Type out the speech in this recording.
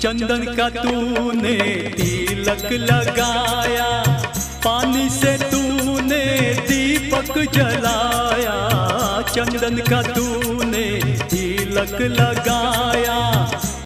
चंदन का तूने तिलक लगाया, पानी से तूने दीपक जलाया, चंदन का तूने तिलक लगाया।